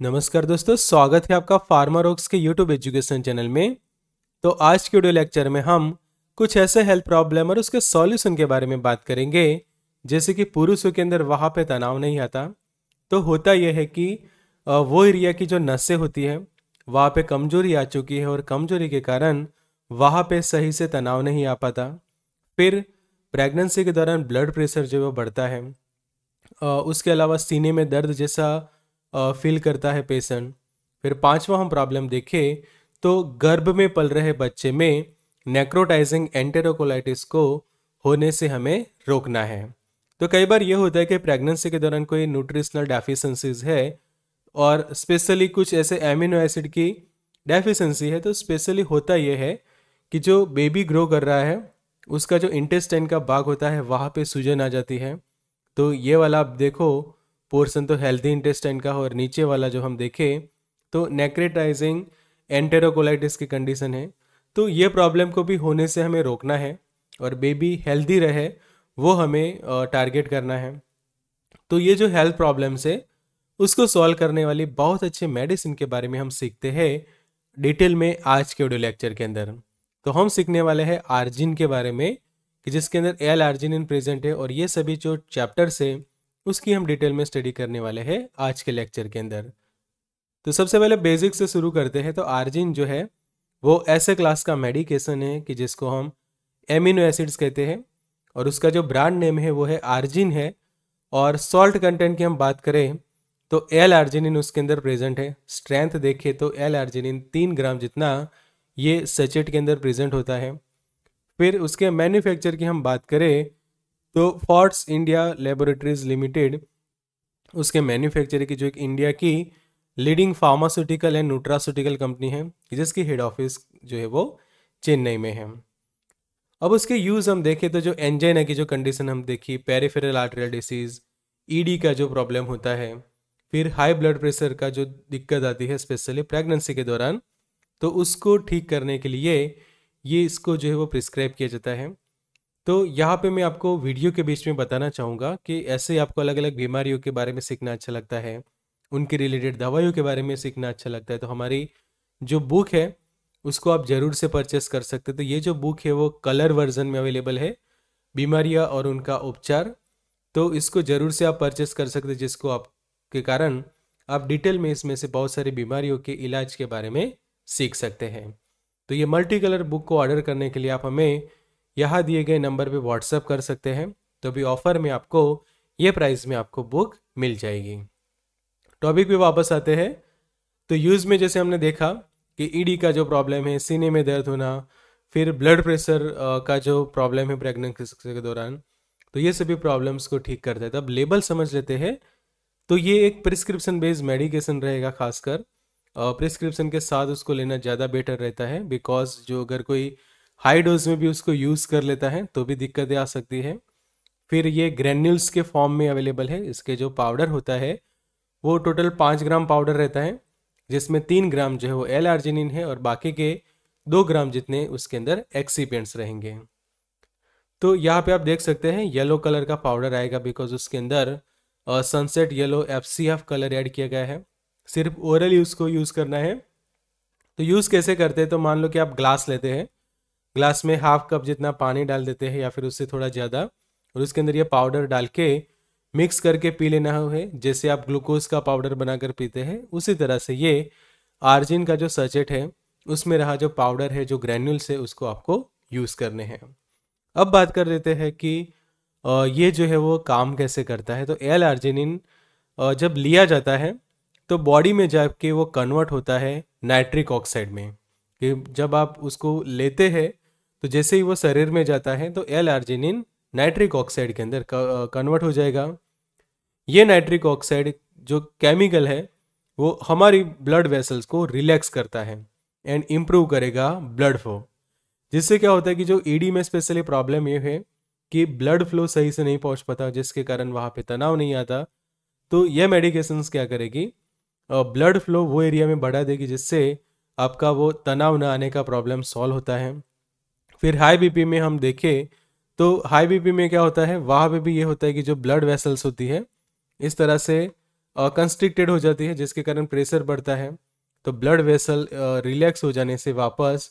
नमस्कार दोस्तों, स्वागत है आपका फार्मा रोक्स के यूट्यूब एजुकेशन चैनल में। तो आज के वीडियो लेक्चर में हम कुछ ऐसे हेल्थ प्रॉब्लम और उसके सॉल्यूशन के बारे में बात करेंगे, जैसे कि पुरुषों के अंदर वहाँ पे तनाव नहीं आता। तो होता यह है कि वो एरिया की जो नसें होती है, वहाँ पे कमज़ोरी आ चुकी है और कमज़ोरी के कारण वहाँ पे सही से तनाव नहीं आ पाता। फिर प्रेगनेंसी के दौरान ब्लड प्रेशर जो है बढ़ता है। उसके अलावा सीने में दर्द जैसा फील करता है पेशेंट फिर पांचवा हम प्रॉब्लम देखें तो गर्भ में पल रहे बच्चे में नेक्रोटाइजिंग एंटेरोकोलाइटिस को होने से हमें रोकना है। तो कई बार ये होता है कि प्रेगनेंसी के दौरान कोई न्यूट्रिशनल डेफिशिएंसीज है और स्पेशली कुछ ऐसे एमिनो एसिड की डेफिशिएंसी है तो स्पेशली होता यह है कि जो बेबी ग्रो कर रहा है, उसका जो इंटेस्टाइन का भाग होता है, वहाँ पे सूजन आ जाती है। तो ये वाला आप देखो पोर्सन तो हेल्थी इंटेस्टाइन का और नीचे वाला जो हम देखें तो नेक्रेटाइजिंग एंटेरोकोलाइटिस की कंडीशन है। तो ये प्रॉब्लम को भी होने से हमें रोकना है और बेबी हेल्दी रहे, वो हमें टारगेट करना है। तो ये जो हेल्थ प्रॉब्लम्स है, उसको सॉल्व करने वाली बहुत अच्छे मेडिसिन के बारे में हम सीखते हैं डिटेल में आज के वीडियो लेक्चर के अंदर। तो हम सीखने वाले हैं आर्जिन के बारे में, कि जिसके अंदर एल आर्जिन इन प्रेजेंट है और ये सभी जो चैप्टर्स है उसकी हम डिटेल में स्टडी करने वाले हैं आज के लेक्चर के अंदर। तो सबसे पहले बेसिक से शुरू करते हैं तो आर्जिन जो है, वो ऐसे क्लास का मेडिकेशन है कि जिसको हम एमिनो एसिड्स कहते हैं, और उसका जो ब्रांड नेम है वो है आर्जिन है, और सॉल्ट कंटेंट की हम बात करें तो एल आर्जिनिन उसके अंदर प्रेजेंट है। स्ट्रेंथ देखें तो एल आर्जिनिन तीन ग्राम जितना ये सचेट के अंदर प्रेजेंट होता है। फिर उसके मैन्युफैक्चर की हम बात करें तो फॉर्ट्स इंडिया लेबोरेटरीज लिमिटेड, उसके मैन्युफैक्चर की जो एक इंडिया की leading pharmaceutical and nutraceutical company है, जिसकी हेड ऑफ़िस जो है वो चेन्नई में है। अब उसके यूज़ हम देखें तो जो एंजाइना की जो कंडीशन हम देखी पेरिफेरल आर्टरियल डिसीज़ ईडी का जो प्रॉब्लम होता है, फिर हाई ब्लड प्रेशर का जो दिक्कत आती है स्पेशली प्रेगनेंसी के दौरान तो उसको ठीक करने के लिए ये इसको जो है वो प्रिस्क्राइब किया जाता है। तो यहाँ पे मैं आपको वीडियो के बीच में बताना चाहूँगा कि ऐसे आपको अलग अलग बीमारियों के बारे में सीखना अच्छा लगता है, उनके रिलेटेड दवाइयों के बारे में सीखना अच्छा लगता है। तो हमारी जो बुक है, उसको आप ज़रूर से परचेस कर सकते तो ये जो बुक है, वो कलर वर्जन में अवेलेबल है, बीमारियाँ और उनका उपचार। तो इसको ज़रूर से आप परचेस कर सकते जिसको आपके कारण आप डिटेल में इसमें से बहुत सारी बीमारियों के इलाज के बारे में सीख सकते हैं। तो ये मल्टी कलर बुक को ऑर्डर करने के लिए आप हमें यहाँ दिए गए नंबर पे व्हाट्सअप कर सकते हैं। तो भी ऑफ़र में आपको, ये प्राइस में आपको बुक मिल जाएगी। टॉपिक पे वापस आते हैं। तो यूज़ में जैसे हमने देखा कि ईडी का जो प्रॉब्लम है, सीने में दर्द होना, फिर ब्लड प्रेशर का जो प्रॉब्लम है प्रेगनेंसी के दौरान तो ये सभी प्रॉब्लम्स को ठीक करता है। तब लेबल समझ लेते हैं। तो ये एक प्रिस्क्रिप्शन बेस्ड मेडिकेशन रहेगा खासकर। प्रिस्क्रिप्शन के साथ उसको लेना ज़्यादा बेटर रहता है बिकॉज़ जो अगर कोई हाई डोज में भी उसको यूज़ कर लेता है तो भी दिक्कतें आ सकती है। फिर ये ग्रेन्यूल्स के फॉर्म में अवेलेबल है, इसके जो पाउडर होता है, वो टोटल पाँच ग्राम पाउडर रहता है, जिसमें तीन ग्राम जो है वो एल आर्जिनिन है और बाकी के दो ग्राम जितने उसके अंदर एक्सीपेंट्स रहेंगे। तो यहाँ पे आप देख सकते हैं येलो कलर का पाउडर आएगा बिकॉज़ उसके अंदर sunset yellow F C F colour add किया गया है। सिर्फ़ ओरल यूज़ को यूज़ करना है। तो यूज़ कैसे करते हैं? तो मान लो कि आप ग्लास लेते हैं ग्लास में हाफ़ कप जितना पानी डाल देते हैं या फिर उससे थोड़ा ज़्यादा, और उसके अंदर ये पाउडर डाल के मिक्स करके पी लेना है। जैसे आप ग्लूकोज का पाउडर बनाकर पीते हैं, उसी तरह से ये आर्जिन का जो सचेट है, उसमें रहा जो पाउडर है, जो ग्रैन्यूल्स है, उसको आपको यूज़ करने हैं। अब बात कर लेते हैं कि ये जो है वो काम कैसे करता है। तो एल आर्जिनिन जब लिया जाता है तो बॉडी में जाके वो कन्वर्ट होता है नाइट्रिक ऑक्साइड में। कि जब आप उसको लेते हैं तो जैसे ही वो शरीर में जाता है तो एल आर्जिनिन नाइट्रिक ऑक्साइड के अंदर कन्वर्ट हो जाएगा। ये नाइट्रिक ऑक्साइड जो केमिकल है, वो हमारी ब्लड वेसल्स को रिलैक्स करता है एंड इम्प्रूव करेगा ब्लड फ्लो जिससे क्या होता है कि जो ईडी में स्पेशली प्रॉब्लम ये है कि ब्लड फ्लो सही से नहीं पहुँच पाता, जिसके कारण वहाँ पे तनाव नहीं आता तो ये मेडिकेशंस क्या करेगी? ब्लड फ्लो वो एरिया में बढ़ा देगी जिससे आपका वो तनाव न आने का प्रॉब्लम सॉल्व होता है। फिर हाई बीपी में हम देखें तो हाई बीपी में क्या होता है? वहाँ पे भी ये होता है कि जो ब्लड वेसल्स होती है, इस तरह से कंस्ट्रिक्टेड हो जाती है, जिसके कारण प्रेशर बढ़ता है। तो ब्लड वेसल रिलैक्स हो जाने से वापस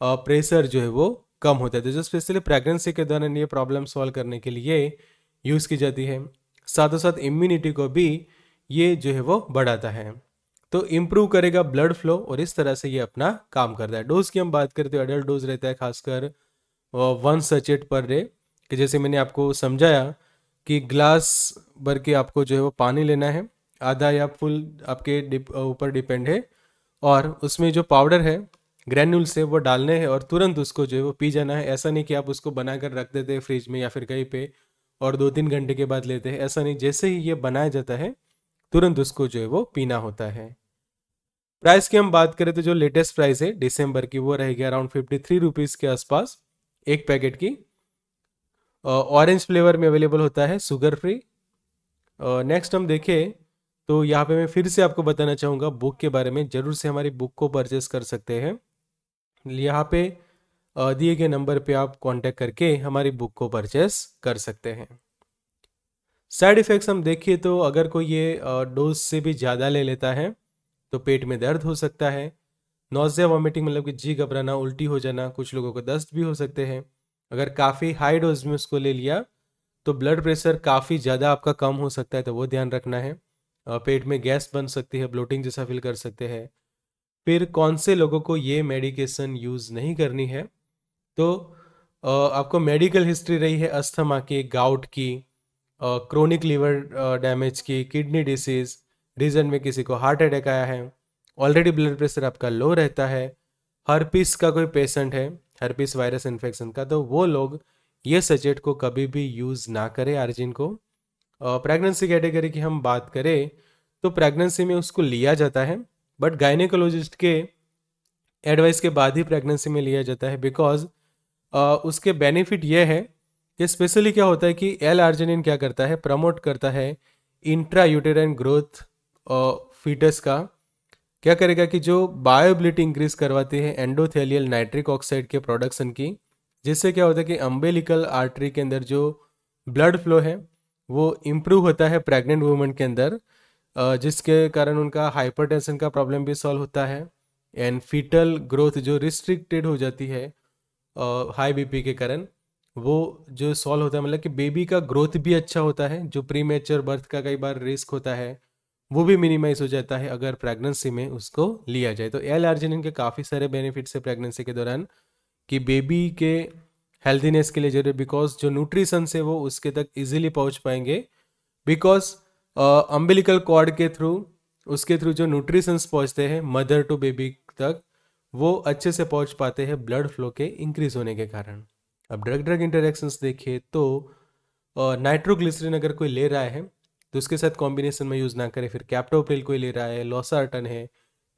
प्रेशर जो है वो कम होता है। तो जो स्पेशली प्रेगनेंसी के दौरान ये प्रॉब्लम सॉल्व करने के लिए यूज़ की जाती है। साथ साथ इम्यूनिटी को भी ये जो है वो बढ़ाता है। तो इम्प्रूव करेगा ब्लड फ्लो और इस तरह से ये अपना काम करता है। डोज की हम बात करते हैं एडल्ट डोज रहता है खासकर वन सचेट पर डे कि जैसे मैंने आपको समझाया कि ग्लास भर के आपको जो है वो पानी लेना है, आधा या फुल आपके ऊपर डिपेंड है और उसमें जो पाउडर है ग्रैन्यूल्स है वो डालने हैं और तुरंत उसको जो है वो पी जाना है। ऐसा नहीं कि आप उसको बनाकर रख देते हैं फ्रिज में या फिर कहीं पे और दो तीन घंटे के बाद लेते हैं। ऐसा नहीं, जैसे ही ये बनाया जाता है, तुरंत उसको जो है वो पीना होता है। प्राइस की हम बात करें तो जो लेटेस्ट प्राइस है दिसंबर की, वो रहेगी अराउंड फिफ्टी थ्री रुपीज़ के आसपास, एक पैकेट की। ऑरेंज फ्लेवर में अवेलेबल होता है शुगर फ्री नेक्स्ट हम देखें तो यहाँ पे मैं फिर से आपको बताना चाहूँगा बुक के बारे में, ज़रूर से हमारी बुक को परचेस कर सकते हैं। यहाँ पे दिए गए नंबर पे आप कांटेक्ट करके हमारी बुक को परचेस कर सकते हैं। साइड इफ़ेक्ट्स हम देखिए तो अगर कोई ये डोज से भी ज़्यादा ले लेता है तो पेट में दर्द हो सकता है। नोजिया वॉमिटिंग मतलब कि जी घबराना, उल्टी हो जाना, कुछ लोगों को दस्त भी हो सकते हैं। अगर काफ़ी हाई डोज में उसको ले लिया तो ब्लड प्रेशर काफ़ी ज़्यादा आपका कम हो सकता है तो वो ध्यान रखना है। पेट में गैस बन सकती है ब्लोटिंग जैसा फील कर सकते हैं। फिर कौन से लोगों को ये मेडिकेशन यूज़ नहीं करनी है? तो आपको मेडिकल हिस्ट्री रही है अस्थमा की गाउट की क्रोनिक लीवर डैमेज की किडनी डिसीज़ रीजन में किसी को हार्ट अटैक आया है ऑलरेडी ब्लड प्रेशर आपका लो रहता है हर पीस का कोई पेशेंट है हर्पिस वायरस इन्फेक्शन का तो वो लोग ये सचेट को कभी भी यूज़ ना करें आर्जिन को। प्रेगनेंसी कैटेगरी की हम बात करें तो प्रेगनेंसी में उसको लिया जाता है बट गायनेकोलॉजिस्ट के एडवाइस के बाद ही प्रेगनेंसी में लिया जाता है बिकॉज़ उसके बेनिफिट ये है कि स्पेशली क्या होता है कि एल आर्जिनिन क्या करता है प्रमोट करता है इंट्रा यूटेराइन ग्रोथ फीटस का, क्या करेगा कि जो बायोबिलिटी इंक्रीज करवाती है एंडोथेलियल नाइट्रिक ऑक्साइड के प्रोडक्शन की, जिससे क्या होता है कि अम्बेलिकल आर्टरी के अंदर जो ब्लड फ्लो है, वो इम्प्रूव होता है प्रेग्नेंट वुमेन के अंदर जिसके कारण उनका हाइपरटेंशन का प्रॉब्लम भी सॉल्व होता है एंड फीटल ग्रोथ जो रिस्ट्रिक्टेड हो जाती है हाई बीपी के कारण, वो जो सॉल्व होता है मतलब कि बेबी का ग्रोथ भी अच्छा होता है, जो प्री बर्थ का कई बार रिस्क होता है वो भी मिनिमाइज हो जाता है अगर प्रेगनेंसी में उसको लिया जाए। तो एल आर्जिनिन के काफ़ी सारे बेनिफिट्स है प्रेगनेंसी के दौरान कि बेबी के हेल्थीनेस के लिए ज़रूरी बिकॉज़ जो न्यूट्रिशन है वो उसके तक इजीली पहुँच पाएँगे। बिकॉज़ अम्बिलिकल कॉर्ड के थ्रू उसके थ्रू जो न्यूट्रिशंस पहुँचते हैं मदर टू बेबी तक, वो अच्छे से पहुँच पाते हैं ब्लड फ्लो के इंक्रीज होने के कारण। अब ड्रग ड्रग इंटरेक्शंस देखिए तो नाइट्रोग्लिसरीन अगर कोई ले रहा है तो उसके साथ कॉम्बिनेशन में यूज़ ना करें। फिर कैप्टोप्रिल कोई ले रहा है लॉसार्टन है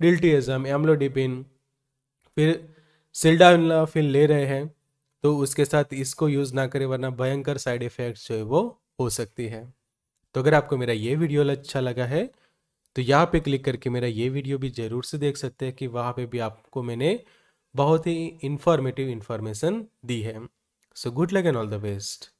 डिल्टीजम एम्लोडिपिन फिर सिल्डाफिल ले रहे हैं तो उसके साथ इसको यूज़ ना करें, वरना भयंकर साइड इफ़ेक्ट्स जो है वो हो सकती है। तो अगर आपको मेरा ये वीडियो अच्छा लगा है तो यहाँ पे क्लिक करके मेरा ये वीडियो भी ज़रूर से देख सकते हैं कि वहाँ पे भी आपको मैंने बहुत ही इंफॉर्मेटिव इन्फॉर्मेशन दी है। So good luck and all the best